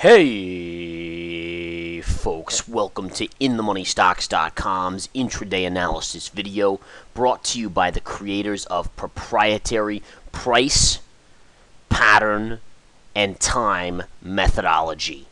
Hey, folks, welcome to InTheMoneyStocks.com's intraday analysis video brought to you by the creators of proprietary price, pattern, and time methodology.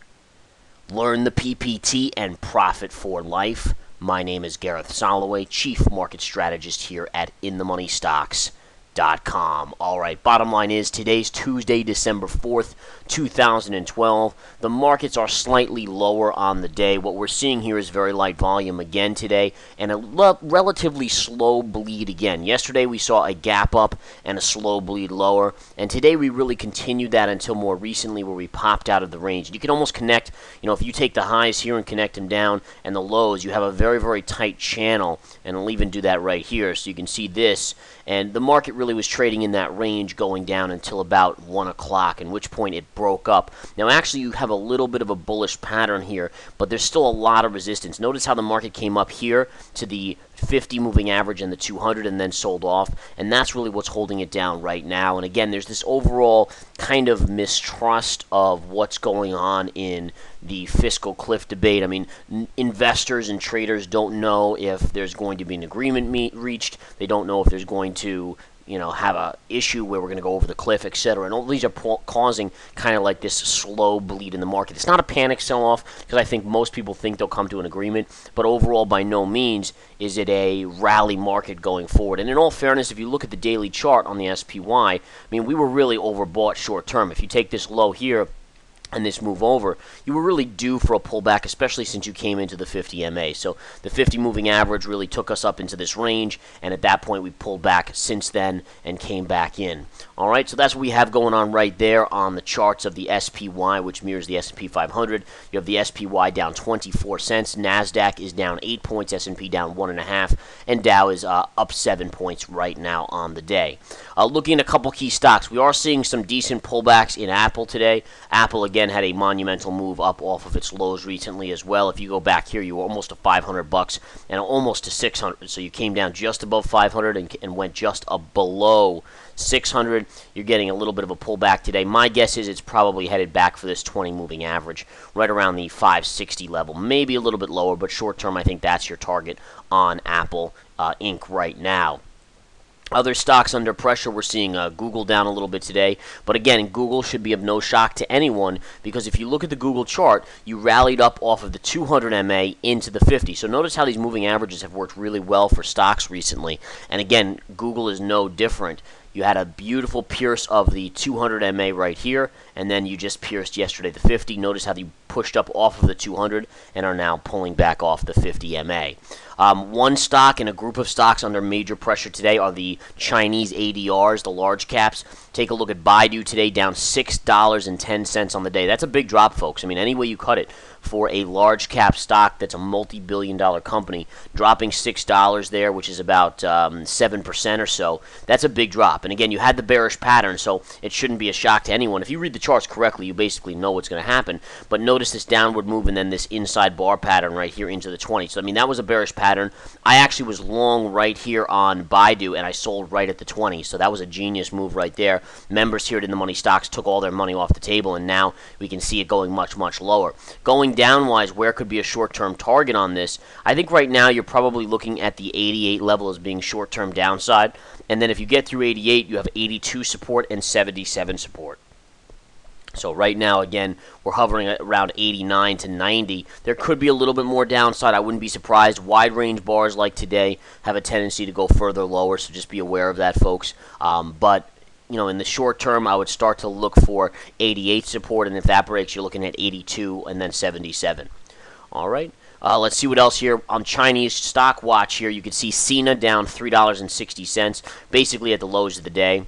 Learn the PPT and profit for life. My name is Gareth Soloway, Chief Market Strategist here at InTheMoneyStocks.com. All right, bottom line is today's Tuesday, December 4th, 2012. The markets are slightly lower on the day. What we're seeing here is very light volume again today and a le- relatively slow bleed again. Yesterday we saw a gap up and a slow bleed lower, and today we really continued that until more recently where we popped out of the range. You can almost connect, you know, if you take the highs here and connect them down and the lows, you have a very, very tight channel, and I'll even do that right here so you can see this. And the market really was trading in that range going down until about 1 o'clock, in which point it broke up. Now, actually, you have a little bit of a bullish pattern here, but there's still a lot of resistance. Notice how the market came up here to the 50 moving average and the 200 and then sold off and that's really what's holding it down right now and again there's this overall kind of mistrust of what's going on in the fiscal cliff debate i mean investors and traders don't know if there's going to be an agreement reached they don't know if there's going to you know, have a issue where we're going to go over the cliff, etc. And all these are po- causing kind of like this slow bleed in the market. It's not a panic sell-off because I think most people think they'll come to an agreement, but overall, by no means is it a rally market going forward. And in all fairness, if you look at the daily chart on the SPY, I mean, we were really overbought short term. If you take this low here and this move over, you were really due for a pullback, especially since you came into the 50 MA. So the 50 moving average really took us up into this range, and at that point we pulled back since then and came back in. All right, so that's what we have going on right there on the charts of the SPY, which mirrors the S&P 500. You have the SPY down 24 cents, Nasdaq is down eight points, S&P down one and a half, and Dow is uh, up seven points right now on the day. Uh, looking at a couple key stocks, we are seeing some decent pullbacks in Apple today. Apple again again had a monumental move up off of its lows recently as well. If you go back here, you were almost to 500 bucks and almost to 600. So you came down just above 500 and, and went just below 600. You're getting a little bit of a pullback today. My guess is it's probably headed back for this 20 moving average, right around the 560 level, maybe a little bit lower, but short term, I think that's your target on Apple uh, Inc. right now. Other stocks under pressure, we're seeing uh, Google down a little bit today. But again, Google should be of no shock to anyone because if you look at the Google chart, you rallied up off of the 200 MA into the 50. So notice how these moving averages have worked really well for stocks recently. And again, Google is no different. You had a beautiful pierce of the 200 MA right here, and then you just pierced yesterday the 50. Notice how they pushed up off of the 200 and are now pulling back off the 50 MA. Um, one stock and a group of stocks under major pressure today are the Chinese ADRs, the large caps. Take a look at Baidu today, down $6.10 on the day. That's a big drop, folks. I mean, any way you cut it for a large cap stock that's a multi billion dollar company, dropping $6 there, which is about um, 7% or so, that's a big drop. And again, you had the bearish pattern, so it shouldn't be a shock to anyone. If you read the charts correctly, you basically know what's going to happen. But notice this downward move and then this inside bar pattern right here into the 20. So, I mean, that was a bearish pattern. I actually was long right here on Baidu, and I sold right at the 20. So that was a genius move right there. Members here at In the Money Stocks took all their money off the table, and now we can see it going much, much lower. Going downwise, where could be a short-term target on this? I think right now you're probably looking at the 88 level as being short-term downside. And then if you get through 88, you have 82 support and 77 support. So right now, again, we're hovering around 89 to 90. There could be a little bit more downside. I wouldn't be surprised. Wide range bars like today have a tendency to go further lower, so just be aware of that, folks. Um, but you know, in the short term, I would start to look for 88 support, and if that breaks, you're looking at 82 and then 77. All right. Uh, let's see what else here on Chinese stock watch. Here you can see Sina down three dollars and sixty cents, basically at the lows of the day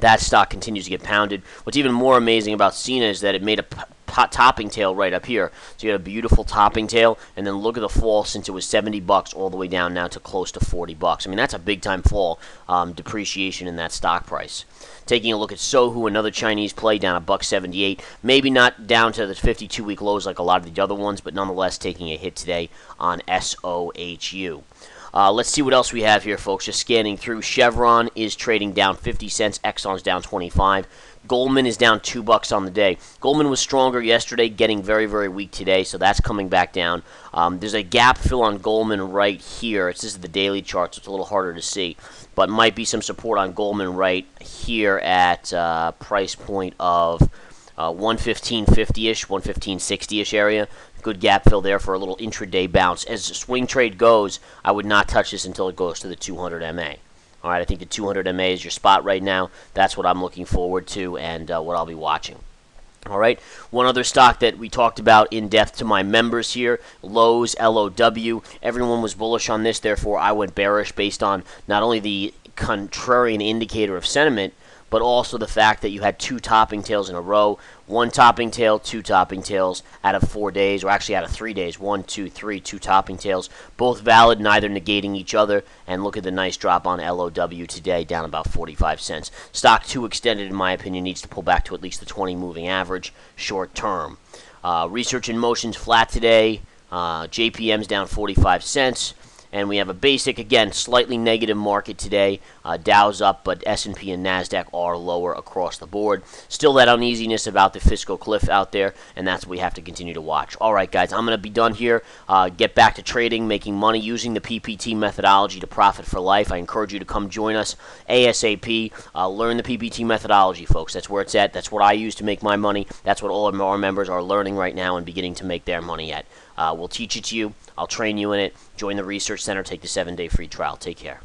that stock continues to get pounded. What's even more amazing about Sina is that it made a topping tail right up here. So you had a beautiful topping tail, and then look at the fall since it was 70 bucks all the way down now to close to 40 bucks. I mean, that's a big time fall, um, depreciation in that stock price. Taking a look at Sohu, another Chinese play down a buck 78. Maybe not down to the 52 week lows like a lot of the other ones, but nonetheless taking a hit today on SOHU. Uh, let's see what else we have here, folks. Just scanning through. Chevron is trading down 50 cents. Exxon's down 25. Goldman is down two bucks on the day. Goldman was stronger yesterday, getting very, very weak today, so that's coming back down. Um, there's a gap fill on Goldman right here. It's, this is the daily chart, so it's a little harder to see, but might be some support on Goldman right here at uh, price point of uh, 115.50ish, 115.60ish area. Good gap fill there for a little intraday bounce. As swing trade goes, I would not touch this until it goes to the 200 MA. All right, I think the 200 MA is your spot right now. That's what I'm looking forward to and uh, what I'll be watching. All right, one other stock that we talked about in depth to my members here, Lowe's LOW. Everyone was bullish on this, therefore I went bearish based on not only the contrarian indicator of sentiment, but also the fact that you had two topping tails in a row. One topping tail, two topping tails out of four days, or actually out of three days. One, two, three, two topping tails. Both valid, neither negating each other. And look at the nice drop on LOW today, down about 45 cents. Stock too extended, in my opinion, needs to pull back to at least the 20 moving average short term. Uh, research in motion's flat today. Uh, JPM's down 45 cents and we have a basic again slightly negative market today. Uh, dow's up but s&p and nasdaq are lower across the board. Still that uneasiness about the fiscal cliff out there and that's what we have to continue to watch. All right guys i'm going to be done here. Uh, get back to trading making money using the ppt methodology to profit for life. I encourage you to come join us asap uh, learn the ppt methodology folks. That's where it's at. That's what i use to make my money. That's what all of our members are learning right now and beginning to make their money at. Uh, we'll teach it to you. I'll train you in it. Join the research center. Take the seven day free trial. Take care.